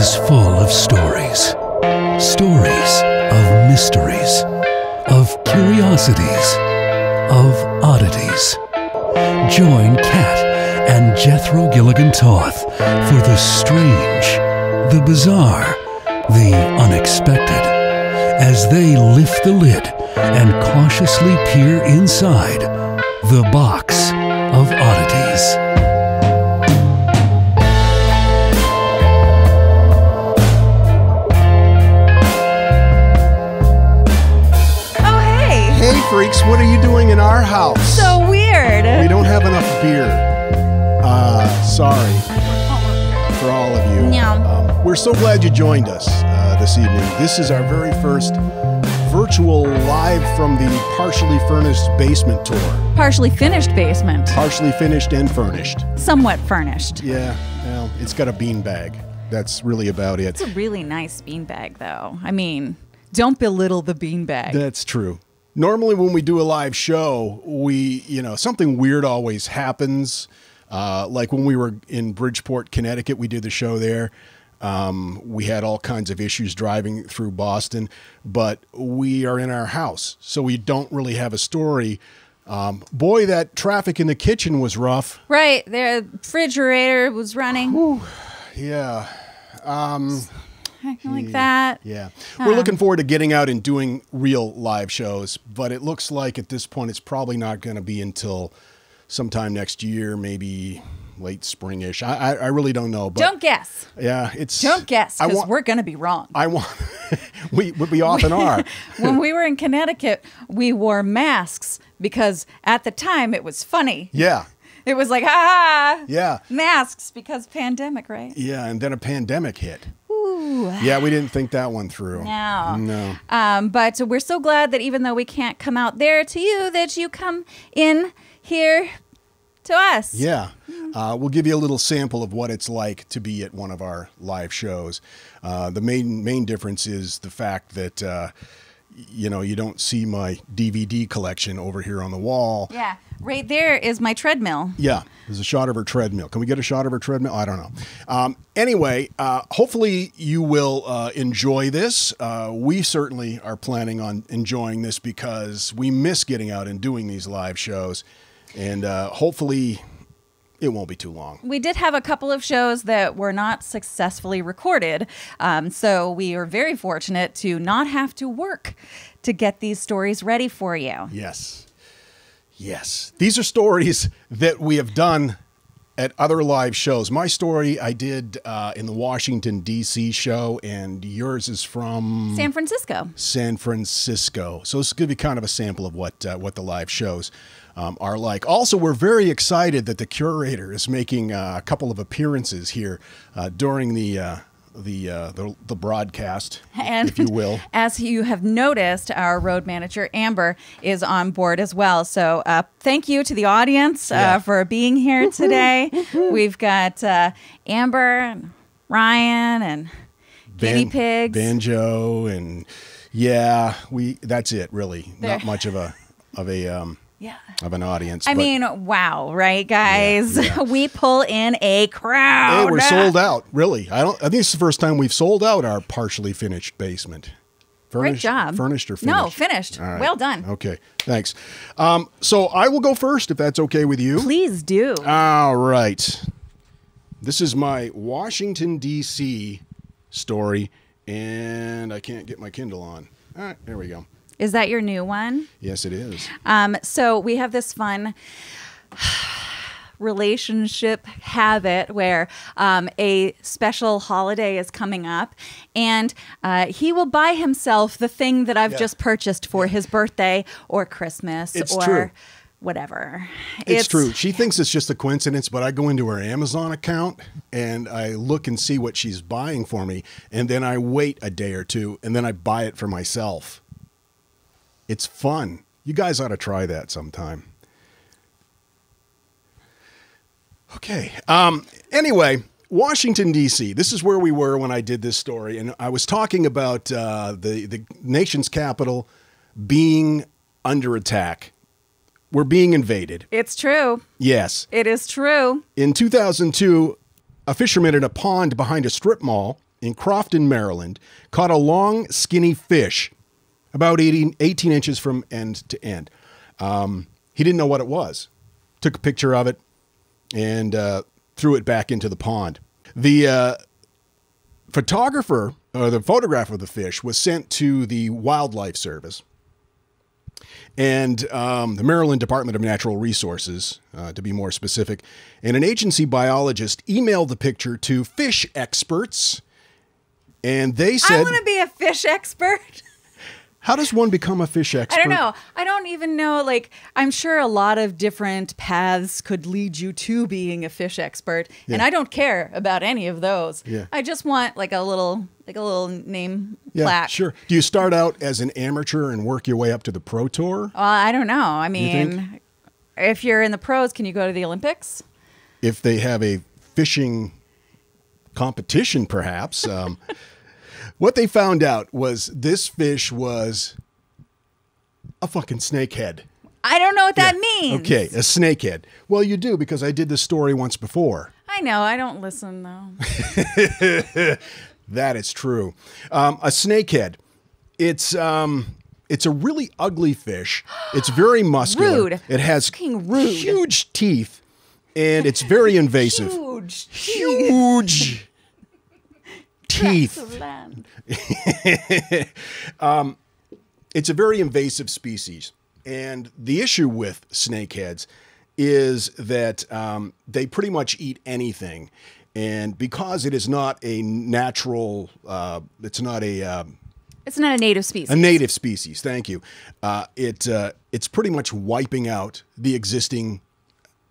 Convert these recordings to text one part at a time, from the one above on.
is full of stories. Stories of mysteries, of curiosities, of oddities. Join Kat and Jethro Gilligan Toth for the strange, the bizarre, the unexpected as they lift the lid and cautiously peer inside the box of oddities. Freaks, what are you doing in our house? So weird. we don't have enough beer. Uh, sorry for all of you. Yeah. Um, we're so glad you joined us uh, this evening. This is our very first virtual live from the partially furnished basement tour. Partially finished basement. Partially finished and furnished. Somewhat furnished. Yeah, well, it's got a bean bag. That's really about it. It's a really nice beanbag, though. I mean, don't belittle the beanbag. That's true. Normally, when we do a live show, we, you know, something weird always happens. Uh, like when we were in Bridgeport, Connecticut, we did the show there. Um, we had all kinds of issues driving through Boston, but we are in our house, so we don't really have a story. Um, boy, that traffic in the kitchen was rough. right, the refrigerator was running. Yeah. Like that. Yeah. We're looking forward to getting out and doing real live shows, but it looks like at this point it's probably not going to be until sometime next year, maybe late springish. I, I, I really don't know. But Don't guess. yeah, it's Don't guess, because we're going to be wrong. I want. we we often are. when we were in Connecticut, we wore masks because at the time it was funny. Yeah. It was like, ha ha, Yeah. masks because pandemic, right? Yeah, and then a pandemic hit. Yeah, we didn't think that one through. No. No. Um, but we're so glad that even though we can't come out there to you, that you come in here to us. Yeah. Uh, we'll give you a little sample of what it's like to be at one of our live shows. Uh, the main main difference is the fact that uh, you know you don't see my DVD collection over here on the wall. Yeah. Right there is my treadmill. Yeah, there's a shot of her treadmill. Can we get a shot of her treadmill? I don't know. Um, anyway, uh, hopefully you will uh, enjoy this. Uh, we certainly are planning on enjoying this because we miss getting out and doing these live shows, and uh, hopefully it won't be too long. We did have a couple of shows that were not successfully recorded. Um, so we are very fortunate to not have to work to get these stories ready for you. Yes. Yes. These are stories that we have done at other live shows. My story I did uh, in the Washington, D.C. show, and yours is from San Francisco. San Francisco. So this is going to be kind of a sample of what uh, what the live shows um, are like. Also, we're very excited that the curator is making uh, a couple of appearances here uh, during the uh, the, uh, the the broadcast, And if you will. as you have noticed, our road manager Amber is on board as well. So uh, thank you to the audience Yeah. uh, for being here today. We've got uh, Amber and Ryan and guinea pigs. banjo, and yeah, we that's it. Really, There. not much of a of a um, yeah. of an audience. I mean, wow, right, guys? yeah. we pull in a crowd. Hey, we're sold out. Really, I don't. I think it's the first time we've sold out our partially finished basement. Great Furnished, job. Furnished or finished? No, finished. Right. Well done. Okay, thanks. Um, so I will go first if that's okay with you. Please do. All right. This is my Washington D.C. story, and I can't get my Kindle on. All right, there we go. Is that your new one? Yes, it is. Um, so we have this fun relationship habit where um, a special holiday is coming up and uh, he will buy himself the thing that I've Yeah. just purchased for his birthday or Christmas It's or true. whatever. It's, true. She thinks it's just a coincidence, but I go into her Amazon account and I look and see what she's buying for me, and then I wait a day or two, and then I buy it for myself. It's fun. You guys ought to try that sometime. Okay. Um, anyway, Washington D.C. This is where we were when I did this story, and I was talking about uh, the the nation's capital being under attack. We're being invaded. It's true. Yes. It is true. In 2002, a fisherman in a pond behind a strip mall in Crofton, Maryland, caught a long, skinny fish about 18, 18 inches from end to end. Um, he didn't know what it was. Took a picture of it and uh, threw it back into the pond. The uh, photographer, or the photograph of the fish, was sent to the Wildlife Service and um, the Maryland Department of Natural Resources, uh, to be more specific. And an agency biologist emailed the picture to fish experts, and they said, I want to be a fish expert. "How does one become a fish expert?" I don't know. I don't even know. Like, I'm sure a lot of different paths could lead you to being a fish expert, and I don't care about any of those. Yeah. I just want like a little, like a little name Yeah, plaque. sure. Do you start out as an amateur and work your way up to the pro tour? Well, I don't know. I mean, if you're in the pros, can you go to the Olympics? if they have a fishing competition, perhaps. Um, what they found out was this fish was a fucking snakehead. I don't know what that Yeah. means. Okay, a snakehead. Well, you do because I did this story once before. I know. I don't listen though. That is true. Um, a snakehead. It's um, it's a really ugly fish. It's very muscular. Rude. It has huge teeth, and it's very invasive. Huge. Huge teeth. Land. it's a very invasive species. And the issue with snakeheads is that um, they pretty much eat anything. And because it is not a natural, uh, it's not a, um It's not a native species. a native species, thank you, uh, it, uh, it's pretty much wiping out the existing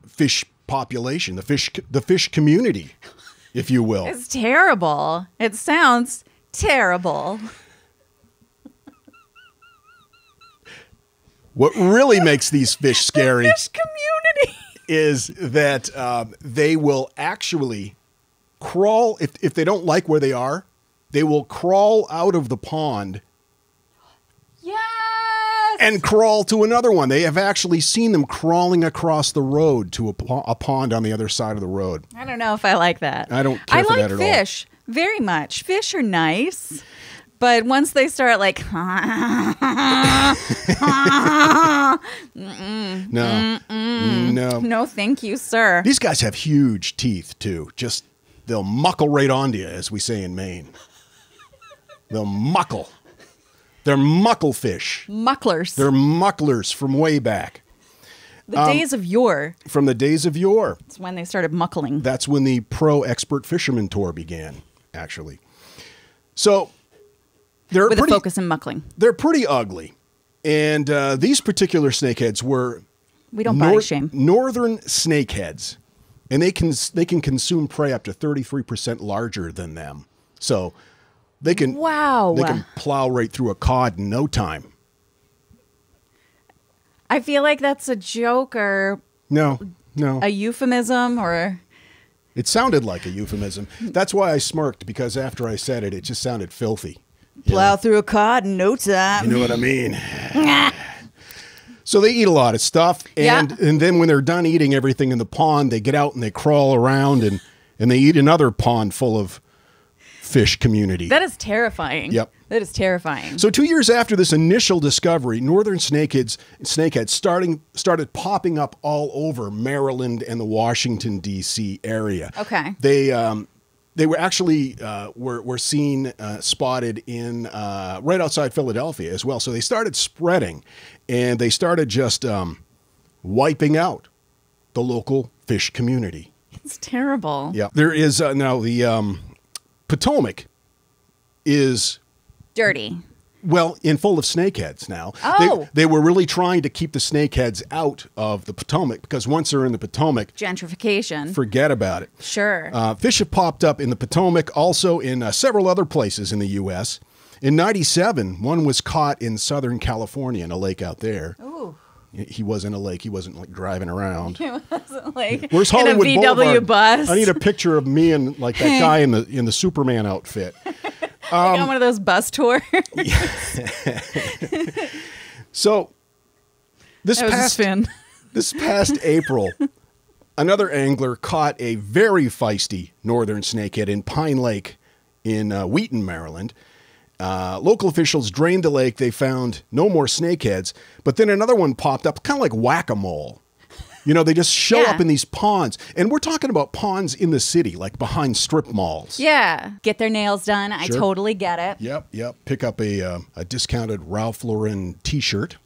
fish population, the fish, the fish community, if you will. It's terrible. It sounds terrible. What really makes these fish scary Fish community. is that um, they will actually crawl if if they don't like where they are, they will crawl out of the pond. And crawl to another one. They have actually seen them crawling across the road to a, a pond on the other side of the road. I don't know if I like that. I don't care I like that at all. fish very much. Fish are nice, but once they start like, No, no. no, thank you, sir. These guys have huge teeth too. Just they'll muckle right onto you, as we say in Maine. They'll muckle. They're muckle fish. Mucklers. They're mucklers from way back, the um, days of yore. from the days of yore. It's when they started muckling. That's when the pro expert fisherman tour began, actually. So they're with pretty, a focus in muckling. they're pretty ugly. And uh, these particular snakeheads were We don't body nor- shame. northern snakeheads, and they can they can consume prey up to thirty three percent larger than them. So they can Wow. they can plow right through a cod in no time. I feel like that's a joke or No, no, a euphemism or it sounded like a euphemism. That's why I smirked because after I said it, it just sounded filthy. Plow know? through a cod in no time. You know what I mean? so they eat a lot of stuff, and Yeah. and then when they're done eating everything in the pond, they get out and they crawl around and and they eat another pond full of fish community. That is terrifying. Yep. That is terrifying. so two years after this initial discovery, northern snakeheads snakeheads starting started popping up all over Maryland and the Washington D.C. area. Okay. They um, they were actually uh, were were seen uh, spotted in uh, right outside Philadelphia as well. So they started spreading, and they started just um, wiping out the local fish community. it's terrible. Yeah, there is uh, now the um, Potomac is Dirty. well in full of snakeheads now. Oh. They, they were really trying to keep the snakeheads out of the Potomac because once they're in the Potomac, Gentrification. forget about it. sure. Uh, fish have popped up in the Potomac, also in uh, several other places in the U.S. In '97, one was caught in Southern California in a lake out there. Ooh. He- He was in a lake. He wasn't like driving around. He wasn't like Where's Hollywood in a VW Boulevard? bus. I need a picture of me and like that guy in the in the Superman outfit. like on one of those bus tours. So this that was a past this past April, another angler caught a very feisty northern snakehead in Pine Lake in uh, Wheaton, Maryland. Uh, local officials drained the lake. They found no more snakeheads, but then another one popped up, kind of like whack a mole. You know, they just show Yeah. up in these ponds. And we're talking about ponds in the city, like behind strip malls. Yeah. Get their nails done. I totally get it. Yep, yep. Pick up a, uh, a discounted Ralph Lauren t shirt.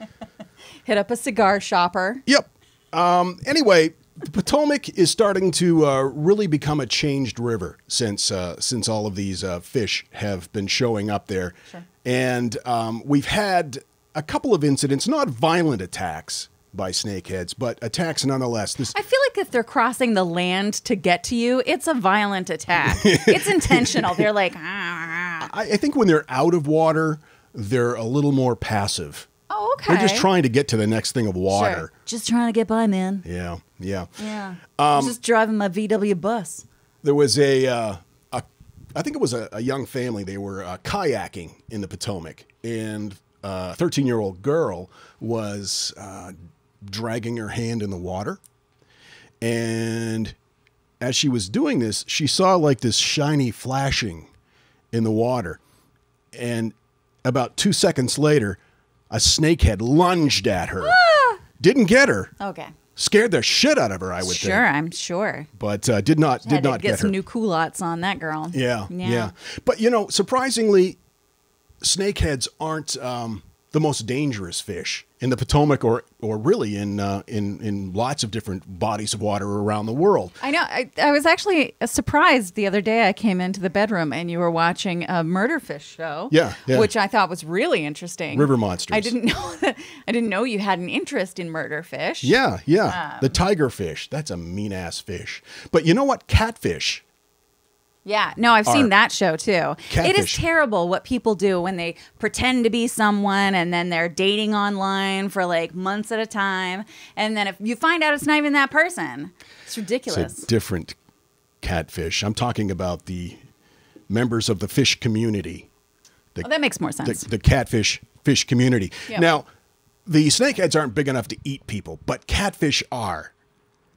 Hit up a cigar shopper. Yep. Um, anyway, Potomac is starting to uh, really become a changed river since uh, since all of these uh, fish have been showing up there, and um, we've had a couple of incidents, not violent attacks by snakeheads, but attacks nonetheless. This I feel like if they're crossing the land to get to you, it's a violent attack. it's intentional. They're like, ah. I, I think when they're out of water, they're a little more passive. oh, okay. They're just trying to get to the next thing of water. Sure. Just trying to get by, man. Yeah, yeah. Yeah. Um, just driving my VW bus. there was a, uh, a I think it was a, a young family. They were uh, kayaking in the Potomac, and uh, a 13 year old girl was uh, dragging her hand in the water. And as she was doing this, she saw like this shiny flashing in the water. And about two seconds later, a snakehead lunged at her. Didn't get her. Okay. Scared the shit out of her, I would Sure, think. I'm sure. But uh, did not did Had to not get, get, some her. new culottes on that girl. Yeah, Yeah. yeah, But you know, surprisingly, snakeheads aren't um, the most dangerous fish in the Potomac, or or really in uh, in in lots of different bodies of water around the world. I know. I, I was actually surprised the other day. I came into the bedroom and you were watching a murder fish show. Yeah, yeah. Which I thought was really interesting. River monsters. I didn't know that. I didn't know you had an interest in murder fish. Yeah, yeah. Um, the tiger fish. That's a mean ass fish. But you know what? Catfish. Yeah, no, I've seen that show too. It is terrible what people do when they pretend to be someone and then they're dating online for like months at a time. And then if you find out it's not even that person, it's It's ridiculous. a different catfish. I'm talking about the members of the fish community. The, Well, that makes more sense. the catfish fish community. Yeah. Now, the snakeheads aren't big enough to eat people, but catfish are.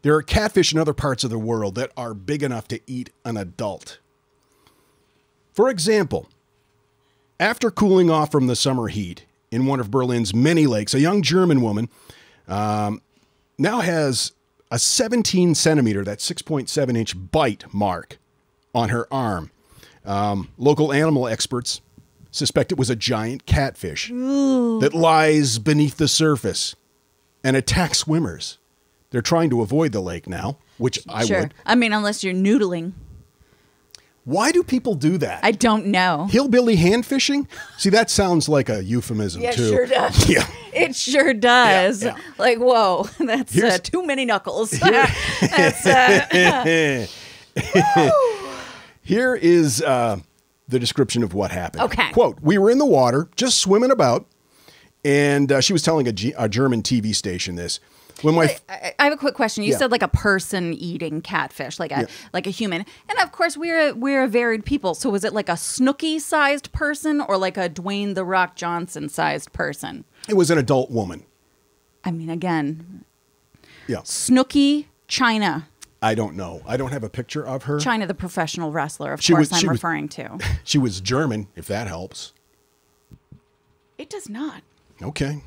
There are catfish in other parts of the world that are big enough to eat an adult. For example, after cooling off from the summer heat in one of Berlin's many lakes, a young German woman um, now has a 17 centimeter, that's 6.7 inch bite mark on her arm. Um, local animal experts suspect it was a giant catfish that lies beneath the surface and attacks swimmers. They're trying to avoid the lake now, which I sure. would. I mean, unless you're noodling. Why do people do that? I don't know. Hillbilly hand fishing? See, that sounds like a euphemism Yeah, too. sure does. Yeah. It sure does. Yeah, yeah. Like, whoa, that's uh, too many knuckles. that's, uh, Here is uh, the description of what happened. Okay. Quote We were in the water, just swimming about, and uh, she was telling a, G- a German TV station this. When my. I I have a quick question. You Yeah. said like a person eating catfish, like a Yeah. like a human, and of course we're a, we're a varied people. So was it like a Snooki sized person or like a Dwayne the Rock Johnson sized person? it was an adult woman. I mean, again, Yeah. Snooki Chyna, I don't know. I don't have a picture of her. Chyna the professional wrestler. Of She course, was- I'm was- referring to. She was German, if that helps. It does not. Okay.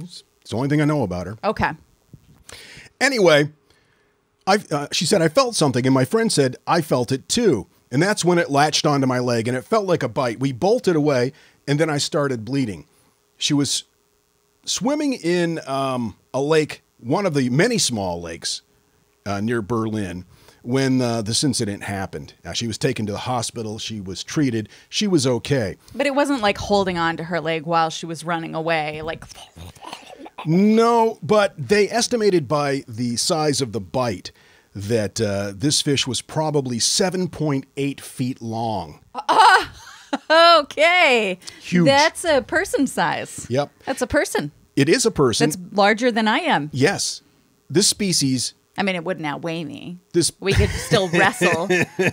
It's the only thing I know about her. Okay. Anyway, I uh, she said I felt something, and my friend said I felt it too, and that's when it latched onto my leg, and it felt like a bite. We bolted away, and then I started bleeding. She was swimming in um, a lake, one of the many small lakes uh, near Berlin, when uh, this incident happened. Now, she was taken to the hospital. She was treated. She was okay. But it wasn't like holding on to her leg while she was running away. Like, No, but they estimated by the size of the bite that uh, this fish was probably 7.8 feet long. okay, Huge. That's a person size. Yep. That's a person. It is a person. That's larger than I am. yes. This species, I mean, it wouldn't outweigh me. this We could still wrestle,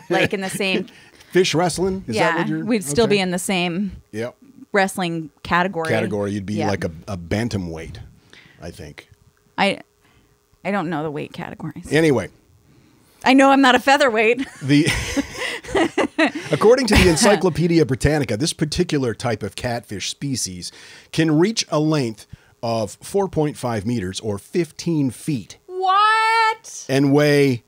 like in the same. fish wrestling, is that yeah, what you're we'd still okay. be in the same Yep. wrestling category. category. You'd be like a, a bantamweight, I think. I, I don't know the weight categories. Anyway, I know I'm not a featherweight. the According to the Encyclopedia Britannica, this particular type of catfish species can reach a length of 4.5 meters or 15 feet what? and weigh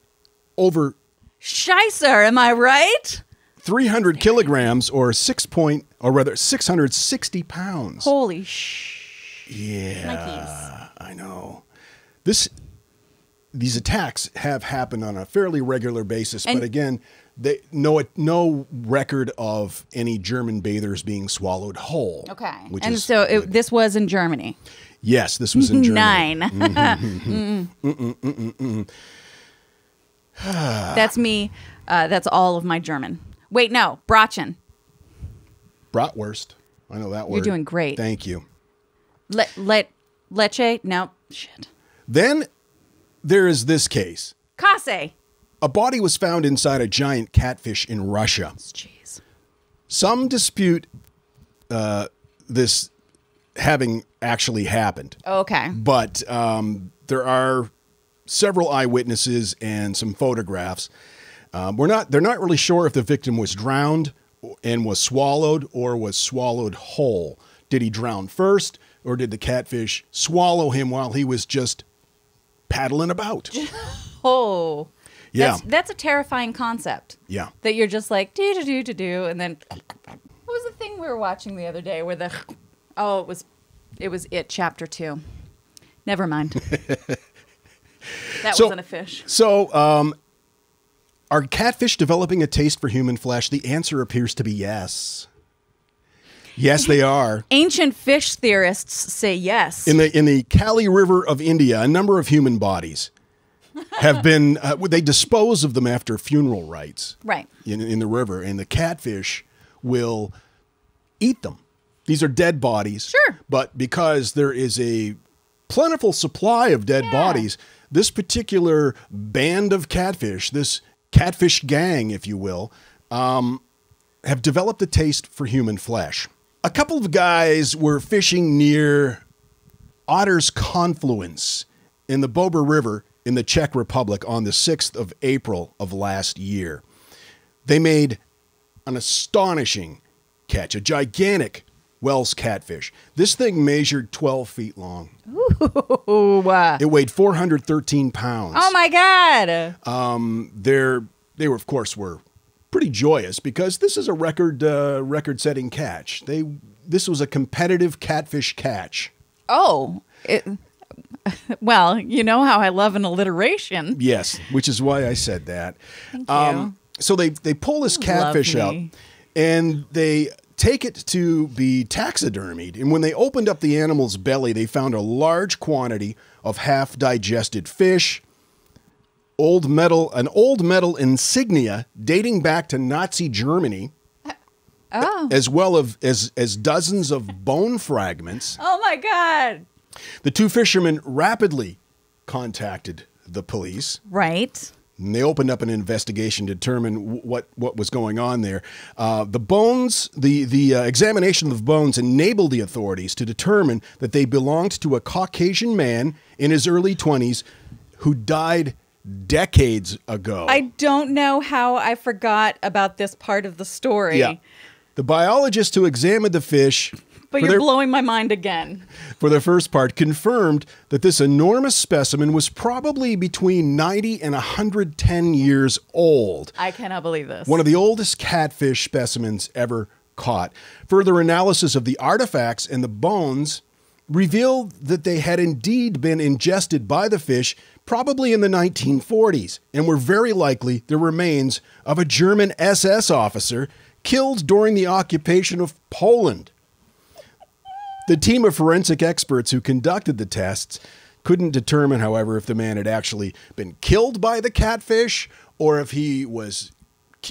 over Scheisser, am I right? 300 kilograms or 6 point, or rather 660 pounds. Holy sh. Yeah, I know. This these attacks have happened on a fairly regular basis, And- but again, they no no record of any German bathers being swallowed whole. Okay. and so it, this was in Germany. yes, this was in Germany. Nine. Mm-mm. that's me. Uh, that's all of my German. Wait, no, Brachen. Bratwurst. I know that word. You're doing great. Thank you. Le, le, leche? No, shit. Then there is this case. Kase. A body was found inside a giant catfish in Russia. Jeez. Some dispute uh, this having actually happened. Okay. but um, there are several eyewitnesses and some photographs. Um, we're not; they're not really sure if the victim was drowned and was swallowed or was swallowed whole. Did he drown first, or did the catfish swallow him while he was just paddling about? Oh. Yeah. That's, that's a terrifying concept. Yeah. That you're just like, do, do, do, do, do. And then, what was the thing we were watching the other day where the, oh, it was, it was it, chapter two. Never mind. that So- wasn't a fish. So, um, are catfish developing a taste for human flesh? The answer appears to be yes. Yes, they are. Ancient fish theorists say yes. In the in the Kali River of India, a number of human bodies have been uh, they dispose of them after funeral rites right. in in the river, and the catfish will eat them. These are dead bodies. Sure. But because there is a plentiful supply of dead Yeah. bodies, this particular band of catfish, this catfish gang, if you will, um, have developed a taste for human flesh. A couple of guys were fishing near Oder's Confluence in the Bober River in the Czech Republic on the 6th of April of last year. They made an astonishing catch, a gigantic wels catfish. This thing measured 12 feet long. Ooh, uh, It weighed 413 pounds. oh my God. They're, they were, of course, were pretty joyous because this is a record uh, record setting catch. They this was a competitive catfish catch. Oh. It, well, you know how I love an alliteration. Yes, which is why I said that. Um, Thank you. so they they pull this catfish out and they take it to be taxidermied. And when they opened up the animal's belly, they found a large quantity of half digested fish, old metal, an old metal insignia dating back to Nazi Germany, Oh. as well of, as as dozens of bone fragments. Oh my God. The two fishermen rapidly contacted the police. Right. And they opened up an investigation to determine what what was going on there. Uh, the bones, the the uh, examination of the bones enabled the authorities to determine that they belonged to a Caucasian man in his early twenties who died decades ago. I don't know how I forgot about this part of the story. yeah. The biologist who examined the fish But you're their- blowing my mind again. for the first part, confirmed that this enormous specimen was probably between 90 and 110 years old. I cannot believe this. One of the oldest catfish specimens ever caught. Further analysis of the artifacts and the bones revealed that they had indeed been ingested by the fish probably in the 1940s and were very likely the remains of a German SS officer killed during the occupation of Poland. The team of forensic experts who conducted the tests couldn't determine, however, if the man had actually been killed by the catfish or if he was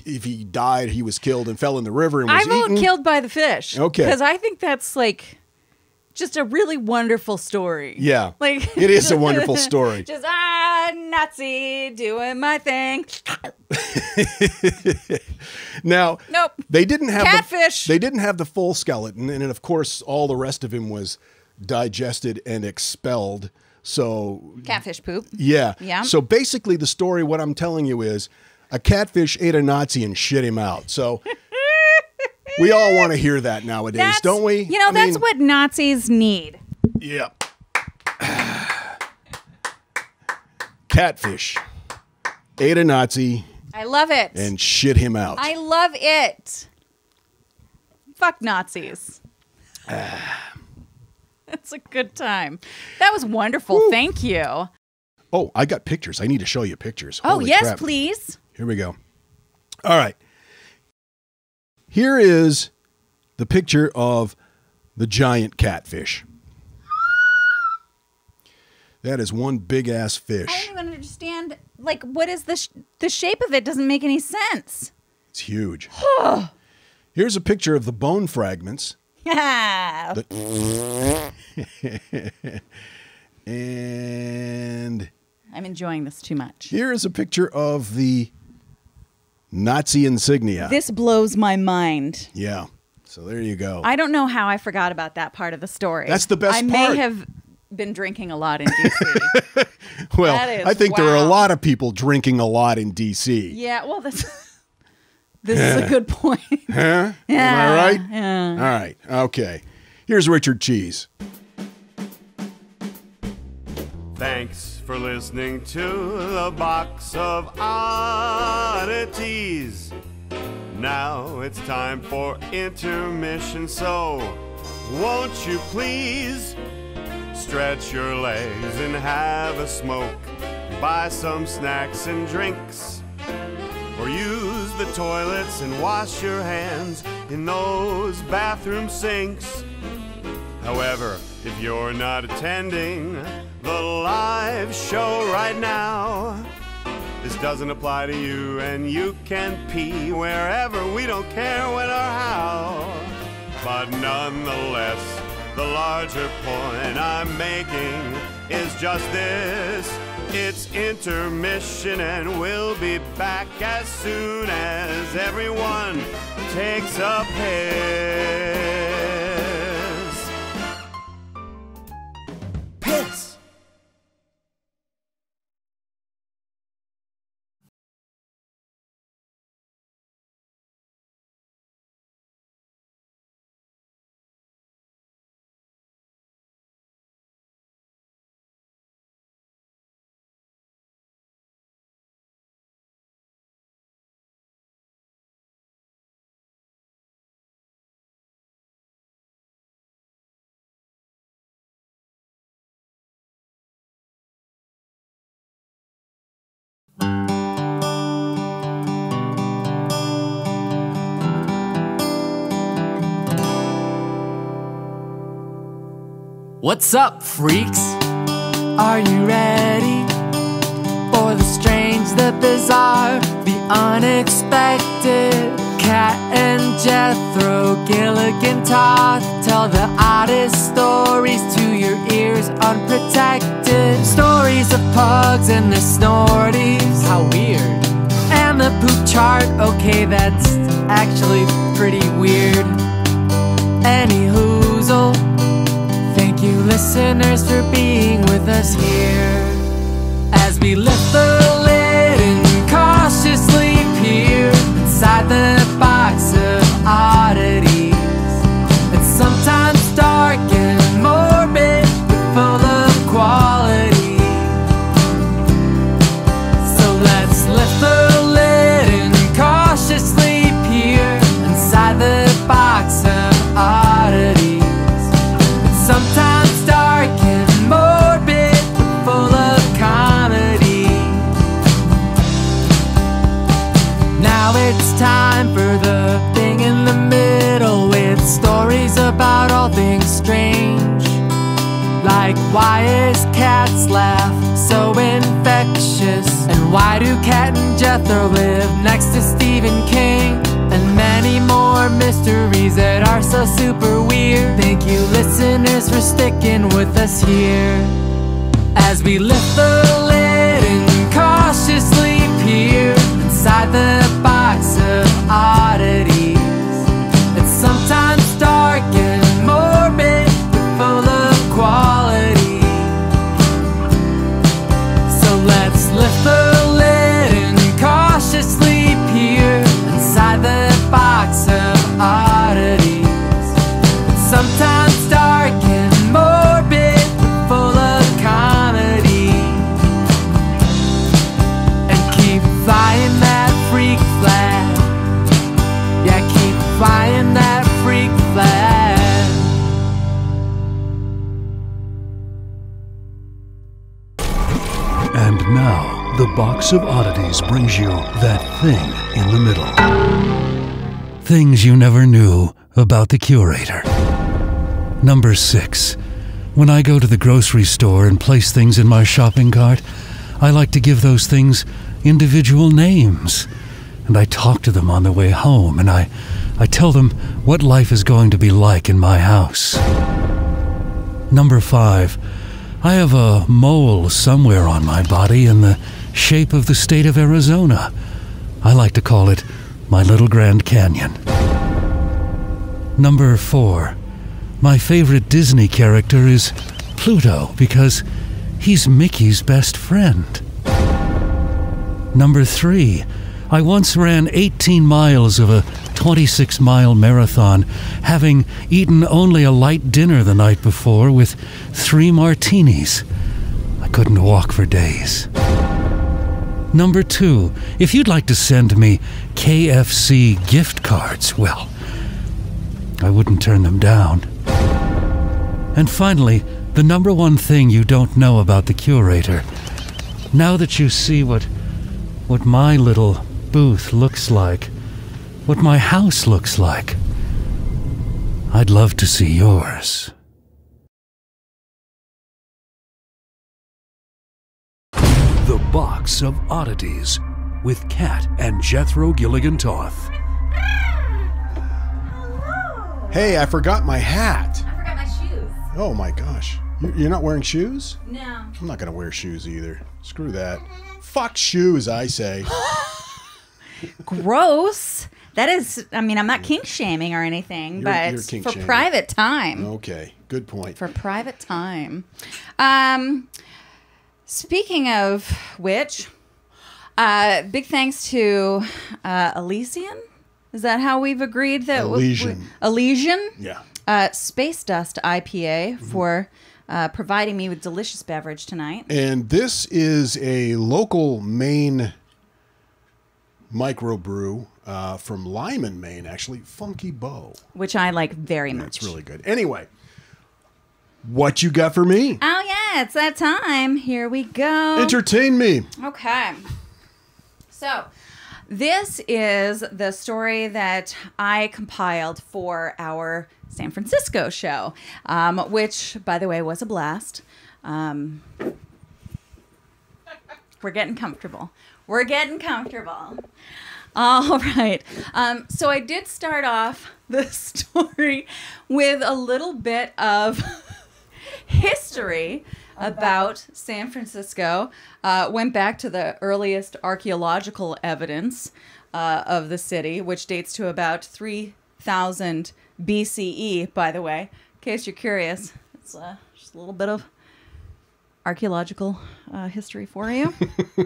if he died, he was killed and fell in the river and was I vote eaten. killed by the fish. Okay. Because I think that's like just a really wonderful story. Yeah. Like It is a wonderful story. Just ah Nazi doing my thing. Now, Nope. they didn't have Catfish. The, they didn't have the full skeleton, and of course, all the rest of him was digested and expelled. So Catfish poop. Yeah. Yeah. So basically, the story, what I'm telling you is a catfish ate a Nazi and shit him out. So we all want to hear that nowadays, That's- don't we? You know, I that's mean, what Nazis need. Yeah. Catfish ate a Nazi I love it. and shit him out. I love it. Fuck Nazis. That's a good time. That was wonderful. Thank you. oh, I got pictures. I need to show you pictures. Oh, Holy yes, crap. please. Here we go. All right. Here is the picture of the giant catfish. That is one big ass fish. I don't even understand. Like, what is the sh- the shape of it? Doesn't make any sense. It's huge. Here's a picture of the bone fragments. Yeah. And I'm enjoying this too much. here is a picture of the Nazi insignia. This blows my mind. yeah. So there you go. I don't know how I forgot about that part of the story. That's the best I part. may have been drinking a lot in DC. well, that is- I think there are a lot of people drinking a lot in DC. yeah, well, this this is a good point. Huh? Yeah, Am I right? yeah. All right. Okay. Here's Richard Cheese. Thanks for listening to the box of oddities. Now it's time for intermission, so won't you please stretch your legs and have a smoke? Buy some snacks and drinks. Or use the toilets and wash your hands in those bathroom sinks. However, if you're not attending the live show right now, this doesn't apply to you, and you can pee wherever. We don't care when or how. But nonetheless, the larger point I'm making is just this it's intermission, and we'll be back as soon as everyone takes a piss. What's up, freaks? Are you ready for the strange, the bizarre, the unexpected? Kat and Jethro, Gilligan Toth tell the oddest stories to your ears unprotected. Stories of pugs and their snorties. How weird. And the poop chart, okay, that's actually pretty weird. Any hoozle. Listeners, for being with us here. As we lift the lid and cautiously peer inside the box of oddities. Us here. As we lift the the curator. Number six. When I go to the grocery store and place things in my shopping cart, I like to give those things individual names. And I talk to them on the way home, and I, I tell them what life is going to be like in my house. Number five. I have a mole somewhere on my body in the shape of the state of Arizona. I like to call it my little Grand Canyon. Number four. My favorite Disney character is Pluto because he's Mickey's best friend. Number three. I once ran 18 miles of a 26 mile marathon, having eaten only a light dinner the night before with three martinis. I couldn't walk for days. Number two, if you'd like to send me KFC gift cards, well, I wouldn't turn them down. And finally, the number one thing you don't know about the curator. Now that you see what what my little booth looks like, what my house looks like, I'd love to see yours. The Box of Oddities with Kat and Jethro Gilligan Toth. Hey, I forgot my hat. I forgot my shoes. Oh my gosh. You- You're not wearing shoes? No. I'm not going to wear shoes either. Screw that. Fuck shoes, I say. Gross. That is, I mean, I'm not kink shaming or anything, You're- but you're kink for shaming. private time. Okay, good point. For private time. Um, speaking of which, uh, big thanks to uh, Elysian. Is that how we've agreed that Elysian. Elysian? Yeah. Uh, Space Dust IPA for uh, providing me with delicious beverage tonight. And this is a local Maine microbrew uh, from Lyman, Maine, actually. Funky Bow. which I like very much. That's really good. Anyway, what you got for me? Oh yeah, it's that time. Here we go. Entertain me. okay. So, this is the story that I compiled for our San Francisco show, um, which, by the way, was a blast. Um, we're getting comfortable. We're getting comfortable. All right. Um, so I did start off the story with a little bit of history about San Francisco. Uh, went back to the earliest archaeological evidence uh, of the city, which dates to about 3000 BCE, E, by the way, in case you're curious. It's uh, just a little bit of archaeological uh, history for you.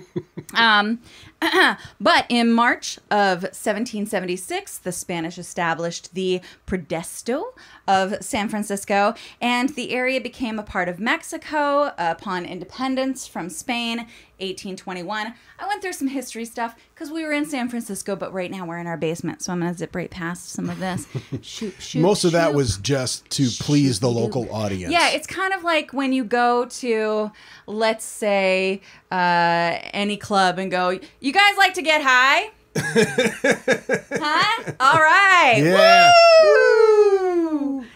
um, but in March of 1776, the Spanish established the Presidio of San Francisco, and the area became a part of Mexico upon independence from Spain, 1821. I went through some history stuff because we were in San Francisco, but right now we're in our basement, so I'm going to zip right past some of this. shoot, shoot, Most of that was just to please the local audience. Yeah, it's kind of like when you go to, let's say, uh, any club and go, "You guys like to get high?" huh? All right. Yeah.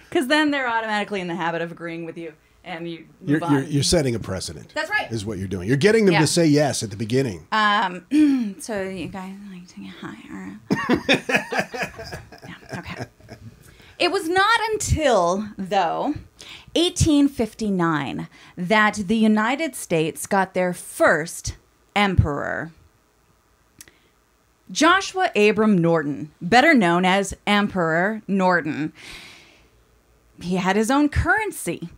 Because then they're automatically in the habit of agreeing with you, and you move You're, on. you're, you're setting a precedent. That's right. Is what you're doing. You're getting them Yeah. to say yes at the beginning. Um. so you guys like to get high, all right? yeah, okay. It was not until, though, 1859 that the United States got their first emperor. Joshua Abram Norton, better known as Emperor Norton. He had his own currency.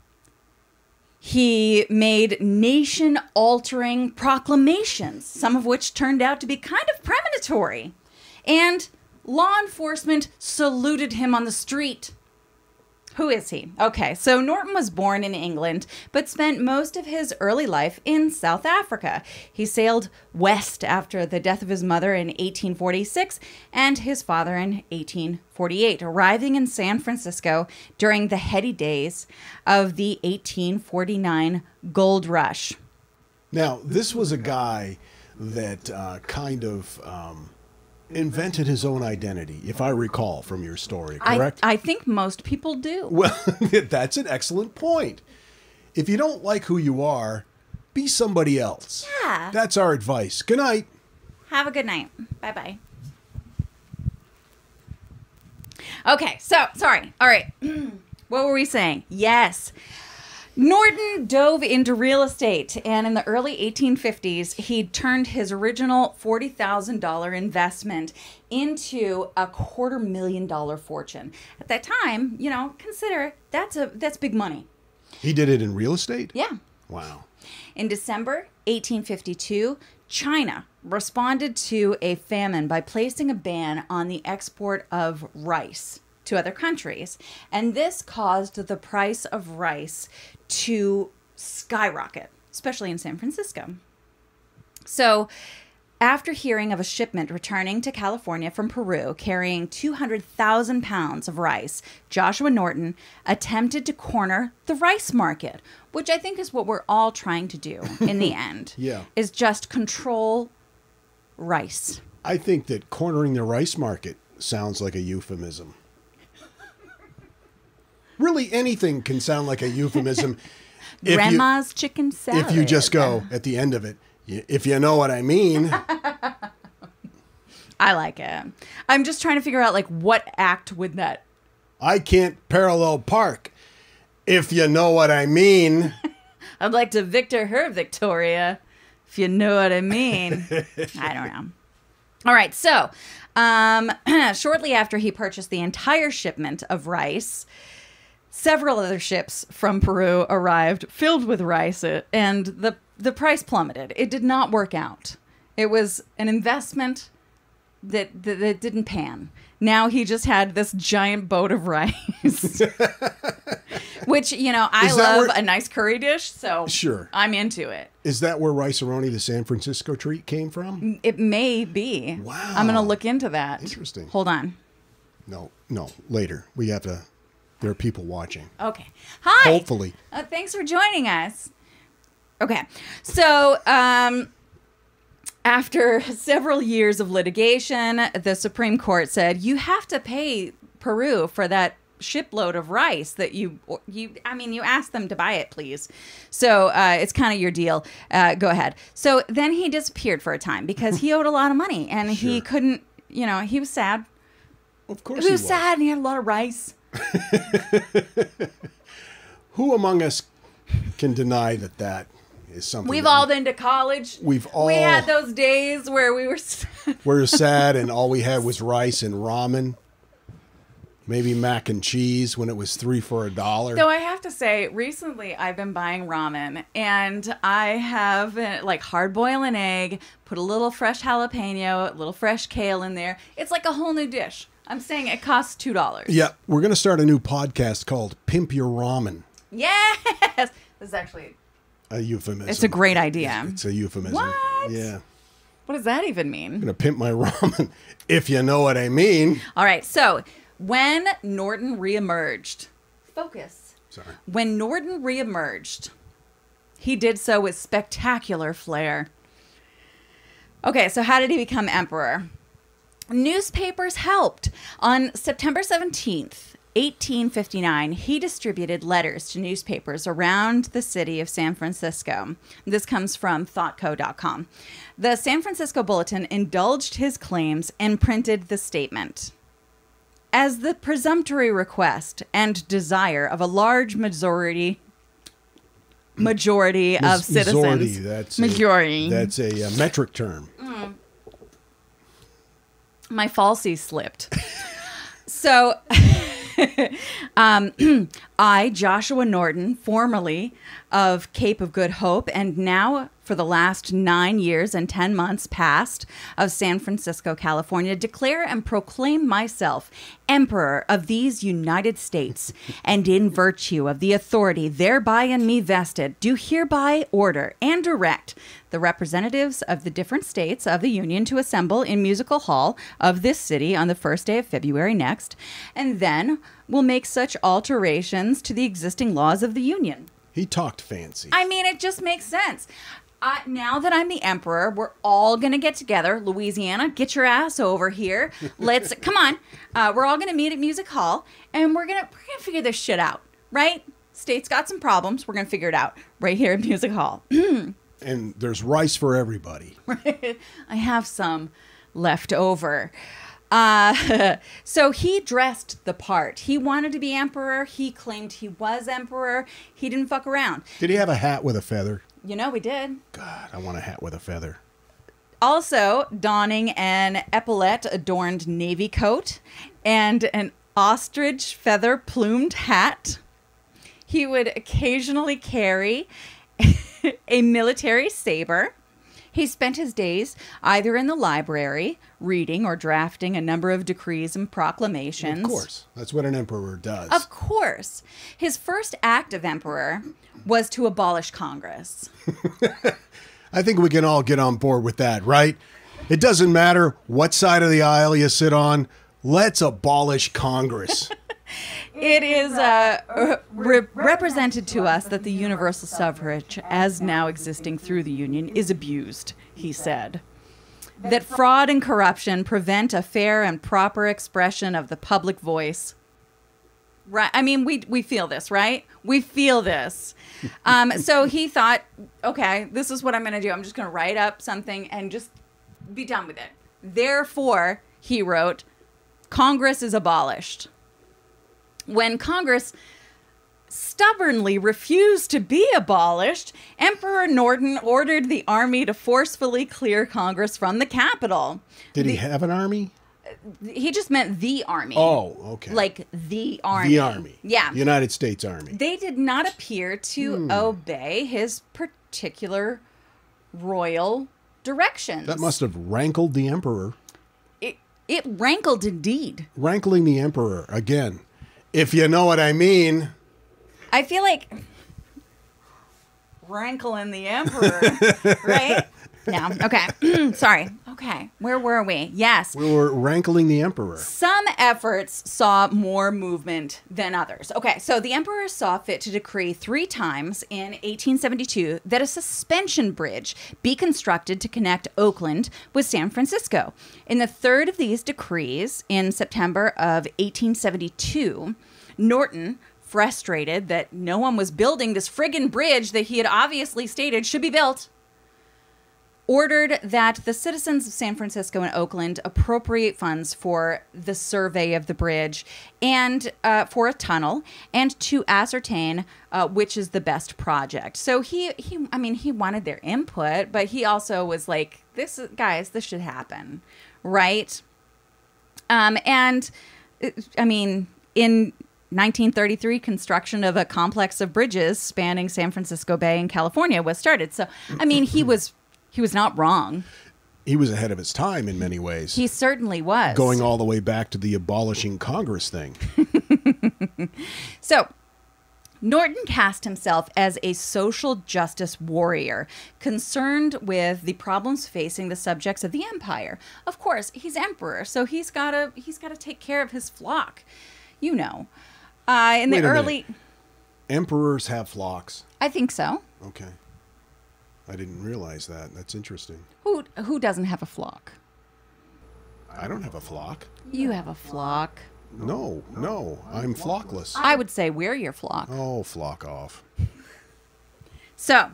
He made nation altering proclamations, some of which turned out to be kind of premonitory. And law enforcement saluted him on the street. Who is he? Okay, so Norton was born in England, but spent most of his early life in South Africa. He sailed west after the death of his mother in 1846 and his father in 1848, arriving in San Francisco during the heady days of the 1849 gold rush. Now, this was a guy that uh, kind of um, invented his own identity, if I recall from your story, I, correct? I think most people do. well, that's an excellent point. If you don't like who you are, be somebody else. Yeah. That's our advice. Good night. Have a good night. Bye bye. Okay, so sorry. All right. what were we saying? Yes. Norton dove into real estate, and in the early 1850s, he turned his original $40,000 investment into a quarter million dollar fortune. At that time, you know, consider that's a that's big money. He did it in real estate? Yeah. Wow. In December 1852, China responded to a famine by placing a ban on the export of rice to other countries. And this caused the price of rice to skyrocket, especially in San Francisco. So, after hearing of a shipment returning to California from Peru carrying 200,000 pounds of rice, Joshua Norton attempted to corner the rice market, which I think is what we're all trying to do in the end. Yeah. Is just control rice. I think that cornering the rice market sounds like a euphemism. Really, anything can sound like a euphemism. if you- Grandma's chicken salad. if you just go at the end of it, if you know what I mean. I like it. I'm just trying to figure out like what act would that I can't parallel park. If you know what I mean. I'd like to Victor her Victoria, if you know what I mean. I don't know. All right, so um, shortly after he purchased the entire shipment of rice, several other ships from Peru arrived filled with rice, and the the price plummeted. It did not work out. It was an investment that that, that didn't pan. Now he just had this giant boat of rice. Which, you know, I love where- a nice curry dish, so Sure. I'm into it. Is that where Rice-A-Roni, the San Francisco treat, came from? It may be. Wow. I'm going to look into that. Interesting. Hold on. No, no, later. We have to. There are people watching. Okay. Hi. Hopefully. Uh, thanks for joining us. Okay. So, um, after several years of litigation, the Supreme Court said you have to pay Peru for that shipload of rice that you you I mean you asked them to buy it please so uh, it's kind of your deal uh, go ahead so then he disappeared for a time because he owed a lot of money and he couldn't you know he was sad Of course he he was was. sad and he had a lot of rice Who among us can deny that that is something We've all been to college. We've all- We had those days where we were. sad. we're sad and all we had was rice and ramen? Maybe mac and cheese when it was three for a dollar. Though I have to say, recently I've been buying ramen, and I have uh, like hard boil an egg, put a little fresh jalapeno, a little fresh kale in there. It's like a whole new dish. I'm saying it costs two dollars. Yeah, we're going to start a new podcast called Pimp Your Ramen. Yes, this is actually. A euphemism. It's a great idea. It's a euphemism. What? Yeah. What does that even mean? I'm going to pimp my ramen, if you know what I mean. All right, so when Norton reemerged, focus. Sorry. When Norton reemerged, he did so with spectacular flair. Okay, so how did he become emperor? Newspapers helped. On September 17th, 1859, he distributed letters to newspapers around the city of San Francisco. This comes from thoughtco.com. The San Francisco Bulletin indulged his claims and printed the statement. As the presumptory request and desire of a large majority majority of citizens. Majority. That's majority. A, that's a, uh metric term. My falsie slipped. so, um, I, Joshua Norton, formerly of Cape of Good Hope, and now for the last nine years and 10 months past of San Francisco, California, declare and proclaim myself Emperor of these United States, and in virtue of the authority thereby in me vested, do hereby order and direct the representatives of the different states of the Union to assemble in Musical Hall of this city on the first day of February next, and then will make such alterations to the existing laws of the Union. He talked fancy. I mean, it just makes sense. I, now that I'm the emperor, we're all gonna get together. Louisiana, get your ass over here. Let's come on. Uh, we're all gonna meet at Music Hall, and we're gonna we're gonna figure this shit out, right? State's got some problems. We're gonna figure it out right here at Music Hall. And there's rice for everybody. I have some left over. Uh, so he dressed the part. He wanted to be emperor. He claimed he was emperor. He didn't fuck around. Did he have a hat with a feather? You know, we did. God, I want a hat with a feather. Also, donning an epaulette adorned navy coat and an ostrich feather plumed hat. He would occasionally carry a military saber. He spent his days either in the library, reading or drafting a number of decrees and proclamations. Of course. That's what an emperor does. Of course. His first act of emperor was to abolish Congress. I think we can all get on board with that, right? It doesn't matter what side of the aisle you sit on. Let's abolish Congress. It is uh, re- represented to us that the universal suffrage, as now existing through the Union, is abused, he said. That fraud and corruption prevent a fair and proper expression of the public voice. Right. I mean, we, we feel this, right? We feel this. Um, so he thought, okay, this is what I'm going to do. I'm just going to write up something and just be done with it. Therefore, he wrote, Congress is abolished when Congress stubbornly refused to be abolished, Emperor Norton ordered the army to forcefully clear Congress from the Capitol. Did he have an army? He just meant the army. Oh, okay. Like the army. the army. Yeah. United States Army. They did not appear to Hmm. obey his particular royal directions. That must have rankled the emperor. it, it rankled indeed. Rankling the emperor again. If you know what I mean. I feel like rankling the emperor, right? No. Okay. Sorry. Okay. Where were we? Yes. We were rankling the emperor. Some efforts saw more movement than others. Okay, so the emperor saw fit to decree three times in 1872 that a suspension bridge be constructed to connect Oakland with San Francisco. In the third of these decrees, in September of 1872, Norton, frustrated that no one was building this friggin' bridge that he had obviously stated should be built, ordered that the citizens of San Francisco and Oakland appropriate funds for the survey of the bridge and uh, for a tunnel and to ascertain uh, which is the best project. So he, he, I mean, he wanted their input, but he also was like, "This, is- guys, this should happen, right?" Um, and uh, I mean, in 1933, construction of a complex of bridges spanning San Francisco Bay in California was started. So, I mean, he was he was not wrong. He was ahead of his time in many ways. He certainly was. going all the way back to the abolishing Congress thing. So, Norton cast himself as a social justice warrior, concerned with the problems facing the subjects of the empire. Of course, he's emperor, so he's gotta he's gotta take care of his flock. You know, uh, in Wait the a minute. early, Emperors have flocks. I think so. Okay. I didn't realize that. That's interesting. Who who doesn't have a flock? I don't have a flock. You have a flock. No, no, I'm flockless. I would say we're your flock. Oh, flock off. So,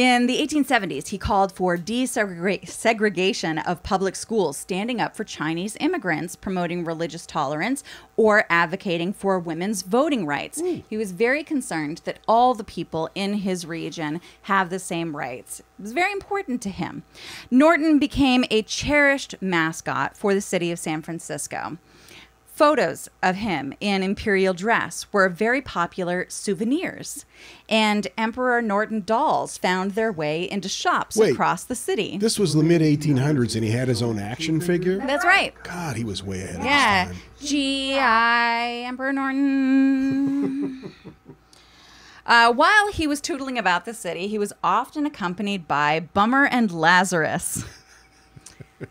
in the 1870s, he called for desegregation of public schools, standing up for Chinese immigrants, promoting religious tolerance, or advocating for women's voting rights. He was very concerned that all the people in his region have the same rights. It was very important to him. Norton became a cherished mascot for the city of San Francisco. Photos of him in imperial dress were very popular souvenirs, and Emperor Norton dolls found their way into shops Wait. across the city. This was the mid 1800s and he had his own action figure? That's right. God, he was way ahead Yeah. of his time. G.I. Emperor Norton. uh, while he was tootling about the city, he was often accompanied by Bummer and Lazarus,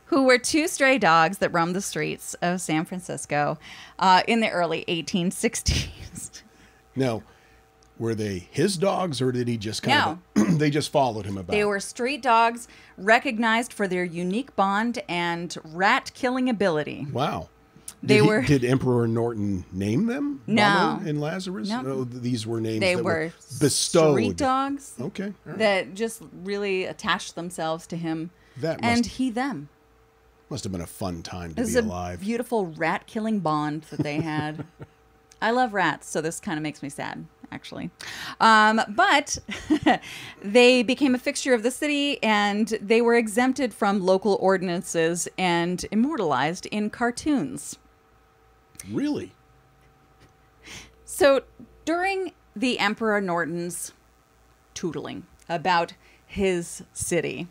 who were two stray dogs that roamed the streets of San Francisco uh, in the early 1860s. Now, Were they his dogs, or did he just kind of? they just followed him about. They were street dogs recognized for their unique bond and rat killing ability. Wow. They did he- were- did Emperor Norton name them? No. And Lazarus. No. No, these were names They that were bestowed. street dogs Okay. right. that just really attached themselves to him That and he them. Must have been a fun time to This be alive. beautiful rat killing bond that they had. I love rats, so this kind of makes me sad, actually. Um, but they became a fixture of the city and they were exempted from local ordinances and immortalized in cartoons. really? So during the Emperor Norton's tootling about his city,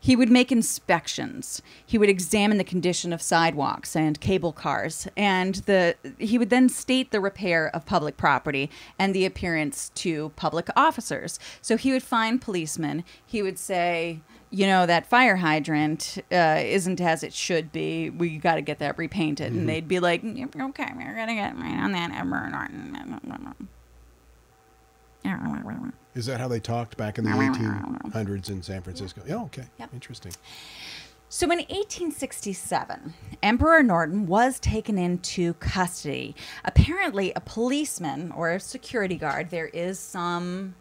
he would make inspections. He would examine the condition of sidewalks and cable cars, and the he would then state the repair of public property and the appearance to public officers. So he would find policemen. He would say, you know, that fire hydrant uh, isn't as it should be. We got to get that repainted. And they'd be like, okay, we're gonna get right on that. Is that how they talked back in the 1800s in San Francisco? Yeah. Okay. Yep. Interesting. So in 1867, Emperor Norton was taken into custody. Apparently, a policeman or a security guard, there is some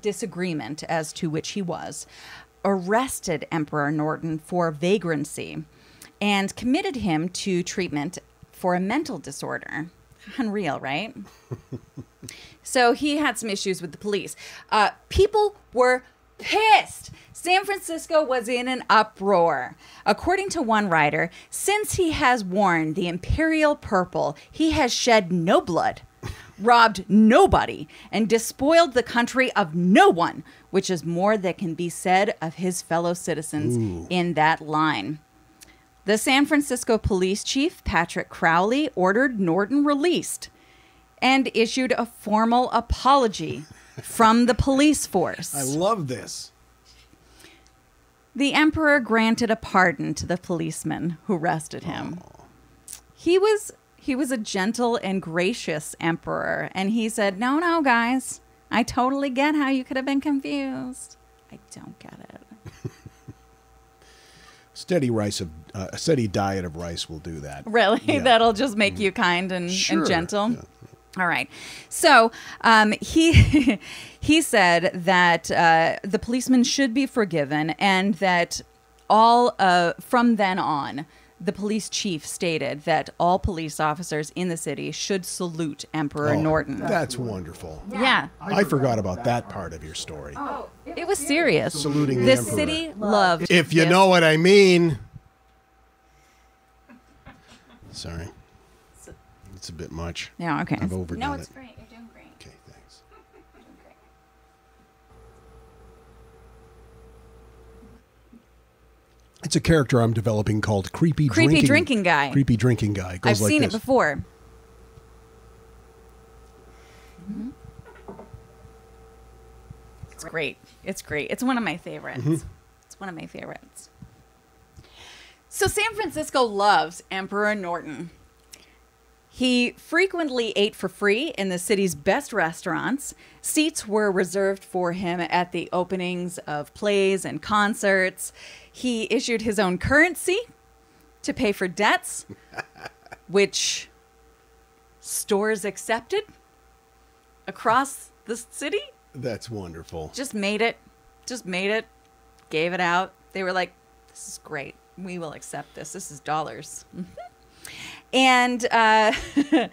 disagreement as to which he was, arrested Emperor Norton for vagrancy and committed him to treatment for a mental disorder. Unreal, right? So he had some issues with the police. Uh, people were pissed. San Francisco was in an uproar. According to one writer, since he has worn the imperial purple, he has shed no blood, robbed nobody, and despoiled the country of no one, which is more that can be said of his fellow citizens in that line. The San Francisco police chief, Patrick Crowley, ordered Norton released and issued a formal apology from the police force. I love this. the emperor granted a pardon to the policeman who arrested him. He was he was a gentle and gracious emperor and he said, "No, no, guys. I totally get how you could have been confused. I don't get it." Steady rice of uh, a steady diet of rice will do that. Really? Yeah. That'll just make you kind and, Sure. and gentle? Yeah. All right. So um, he he said that uh, the policeman should be forgiven, and that all uh, from then on, the police chief stated that all police officers in the city should salute Emperor Oh, Norton. That's wonderful. yeah, I forgot about that part of your story. Oh, it was serious. Saluting the the emperor. city loved. If you this. know what I mean. Sorry. It's a bit much. Yeah. Okay. I've overdone no, it's it. great. You're doing great. Okay, thanks. It's a character I'm developing called Creepy Creepy Drinking, Drinking Guy. Creepy Drinking Guy. Goes I've like seen this. it before. It's great. It's great. It's one of my favorites. Mm-hmm. It's one of my favorites. So San Francisco loves Emperor Norton. He frequently ate for free in the city's best restaurants. Seats were reserved for him at the openings of plays and concerts. He issued his own currency to pay for debts, which stores accepted across the city. That's wonderful. Just made it, just made it, gave it out. They were like, this is great. We will accept this. This is dollars. and uh,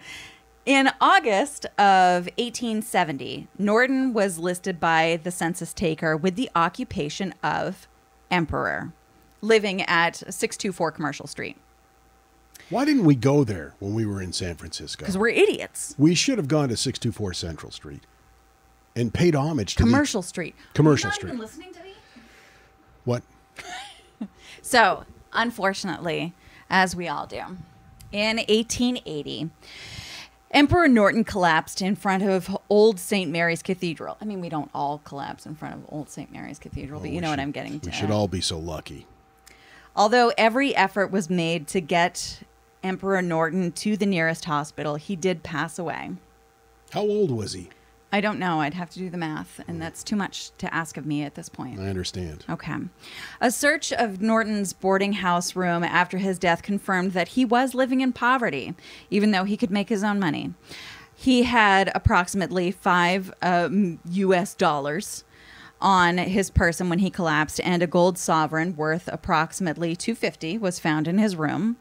in August of 1870, Norton was listed by the census taker with the occupation of emperor, living at 624 Commercial Street. Why didn't we go there when we were in San Francisco? Because we're idiots. We should have gone to 624 Central Street and paid homage to the- Commercial Street. Commercial not Street. even listening to me? what? So, unfortunately, as we all do, in 1880, Emperor Norton collapsed in front of Old St. Mary's Cathedral. I mean, we don't all collapse in front of Old St. Mary's Cathedral, but Oh, you know what I'm getting to. We should all be so lucky. Although every effort was made to get Emperor Norton to the nearest hospital, he did pass away. How old was he? I don't know. I'd have to do the math, and that's too much to ask of me at this point. I understand. Okay. A search of Norton's boarding house room after his death confirmed that he was living in poverty, even though he could make his own money. He had approximately five um, U.S. dollars on his person when he collapsed, and a gold sovereign worth approximately 250 was found in his room.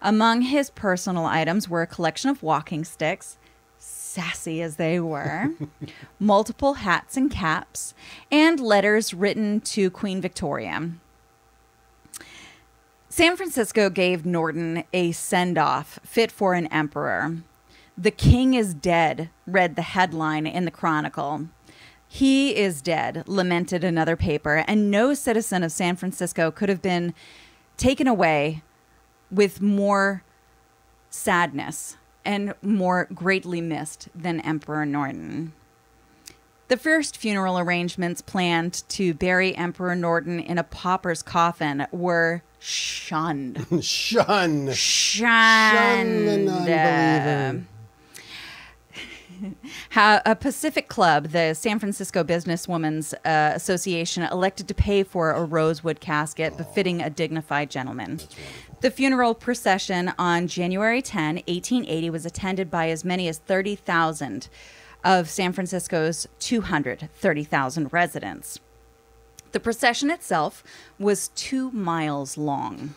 Among his personal items were a collection of walking sticks, sassy as they were, multiple hats and caps, and letters written to Queen Victoria. San Francisco gave Norton a send off fit for an emperor. The king is dead, read the headline in the Chronicle. He is dead, lamented another paper, and no citizen of San Francisco could have been taken away with more sadness and more greatly missed than Emperor Norton. The first funeral arrangements planned to bury Emperor Norton in a pauper's coffin were shunned. Shun. Shunned. non-believer. How a Pacific Club, the San Francisco Businesswomen's uh, Association, elected to pay for a rosewood casket befitting a dignified gentleman. The funeral procession on January 10, 1880, was attended by as many as 30,000 of San Francisco's 230,000 residents. The procession itself was two miles long.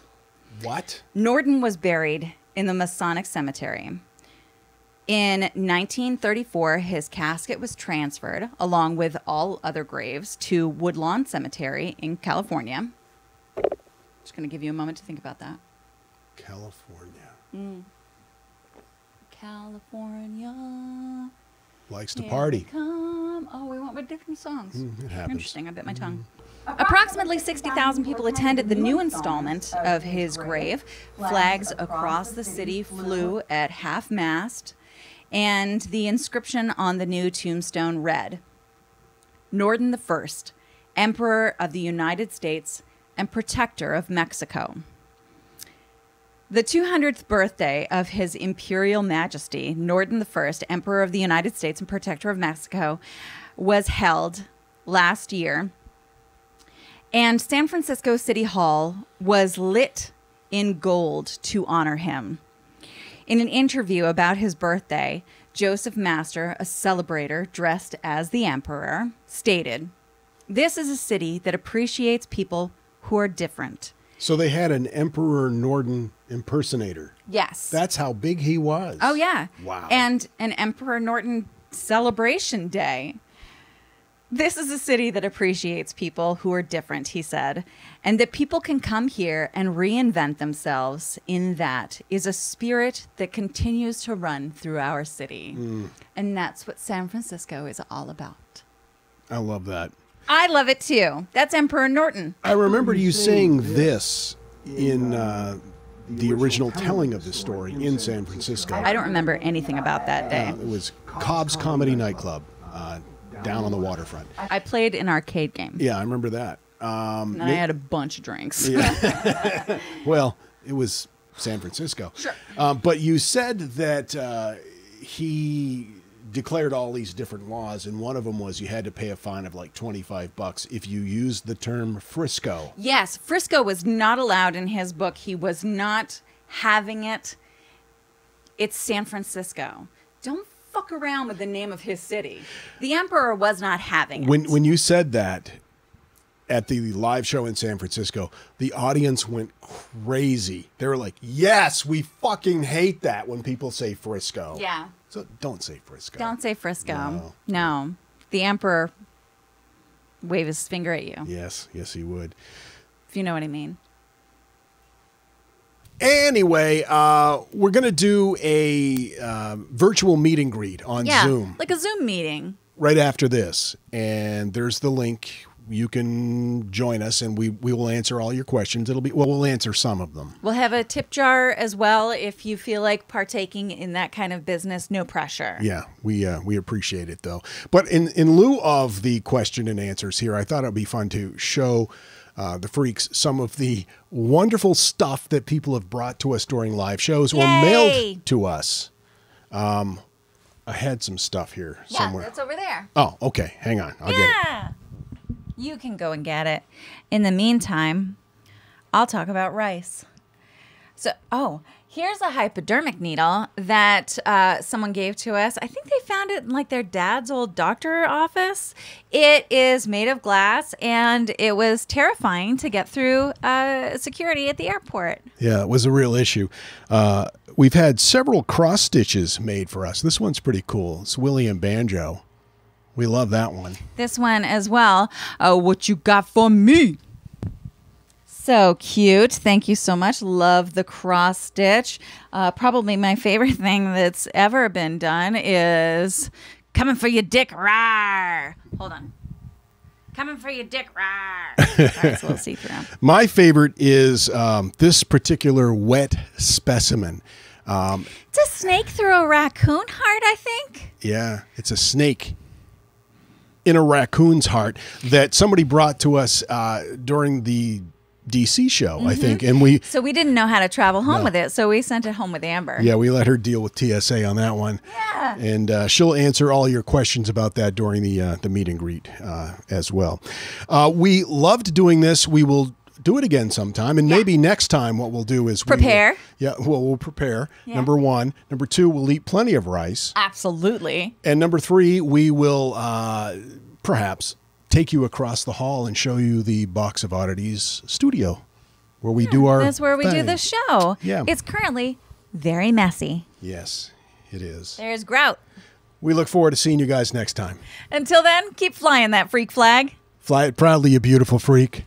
What? Norton was buried in the Masonic Cemetery. In 1934, his casket was transferred, along with all other graves, to Woodlawn Cemetery in California. Just going to give you a moment to think about that. California. Mm. California. Likes to party. Come. Oh, we went with different songs. Mm, it happens. Interesting. I bit my mm-hmm. tongue. Approximately 60,000 people attended the new installment of his grave. Flags across the city flew at half mast, and the inscription on the new tombstone read Norton I, Emperor of the United States and Protector of Mexico. The 200th birthday of His Imperial Majesty, Norton I, Emperor of the United States and Protector of Mexico, was held last year. And San Francisco City Hall was lit in gold to honor him. In an interview about his birthday, Joseph Amster, a celebrator dressed as the emperor, stated, This is a city that appreciates people who are different. So they had an Emperor Norton impersonator. Yes. That's how big he was. Oh yeah. Wow. And an Emperor Norton celebration day. This is a city that appreciates people who are different, he said, and that people can come here and reinvent themselves in that is a spirit that continues to run through our city. Mm. And that's what San Francisco is all about. I love that. I love it too. That's Emperor Norton. I remember you saying this in uh, the original telling of this story in San Francisco. I don't remember anything about that day. Uh, it was Cobb's Comedy Nightclub uh, down on the waterfront. I played an arcade game. Yeah, I remember that. Um, And I had a bunch of drinks. well, it was San Francisco. Sure. Um, but you said that uh, he declared all these different laws, and one of them was you had to pay a fine of like 25 bucks if you used the term Frisco. Yes, Frisco was not allowed in his book. He was not having it. It's San Francisco. Don't fuck around with the name of his city. The emperor was not having it. When when you said that at the live show in San Francisco, the audience went crazy. They were like, "Yes, we fucking hate that when people say Frisco." yeah. So don't say Frisco. Don't say Frisco. No. No. The emperor wave his finger at you, Yes, yes, he would. if you know what I mean. Anyway, uh, we're gonna do a um, virtual meet and greet on Yeah. Zoom Like a Zoom meeting. right after this, and there's the link. You can join us, and we we will answer all your questions. It'll be well, we'll answer some of them. We'll have a tip jar as well if you feel like partaking in that kind of business. No pressure. Yeah, we uh, we appreciate it though. But in in lieu of the question and answers here, I thought it'd be fun to show. Uh, the freaks, some of the wonderful stuff that people have brought to us during live shows or mailed to us. Um, I had some stuff here Yeah, somewhere. it's over there. oh, okay. Hang on. I'll get it. Yeah. You can go and get it. In the meantime, I'll talk about rice. So, oh, here's a hypodermic needle that uh, someone gave to us. I think they found it in like their dad's old doctor office. It is made of glass, and it was terrifying to get through uh, security at the airport. Yeah, it was a real issue. Uh, we've had several cross stitches made for us. This one's pretty cool. It's William Banjo. We love that one. This one as well. Oh, what you got for me? So cute. Thank you so much. Love the cross stitch. Uh, probably my favorite thing that's ever been done is coming for your dick. Rawr. Hold on. Coming for your dick. Rawr. Sorry, it's a little see through. My favorite is um, this particular wet specimen. Um, It's a snake through a raccoon heart, I think. yeah, it's a snake in a raccoon's heart that somebody brought to us uh, during the DC show, I think. And we, So we didn't know how to travel home No. with it, so we sent it home with Amber. yeah, we let her deal with TSA on that one. Yeah. And uh, she'll answer all your questions about that during the uh, the meet and greet uh, as well. Uh, we loved doing this. We will do it again sometime, and maybe next time what we'll do is we will- Prepare. yeah, well, we'll prepare. Yeah. Number one. Number two, we'll eat plenty of rice. Absolutely. And number three, we will uh, perhaps take you across the hall and show you the Box of Oddities studio where we do our. That's where we do the show. Yeah. It's currently very messy. Yes, it is. There's Grout. We look forward to seeing you guys next time. Until then, keep flying that freak flag. Fly it proudly, you beautiful freak.